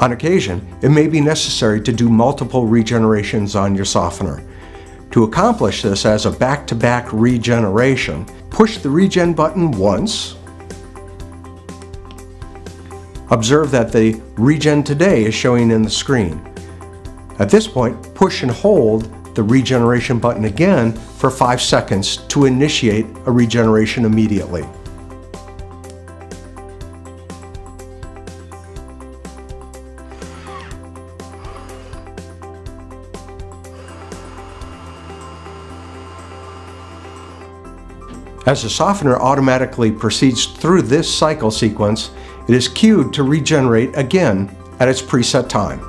On occasion, it may be necessary to do multiple regenerations on your softener. To accomplish this as a back-to-back regeneration, push the regen button once. Observe that the regen today is showing in the screen. At this point, push and hold the regeneration button again for 5 seconds to initiate a regeneration immediately. As the softener automatically proceeds through this cycle sequence, it is cued to regenerate again at its preset time.